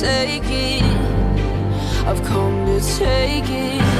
take it. I've come to take it.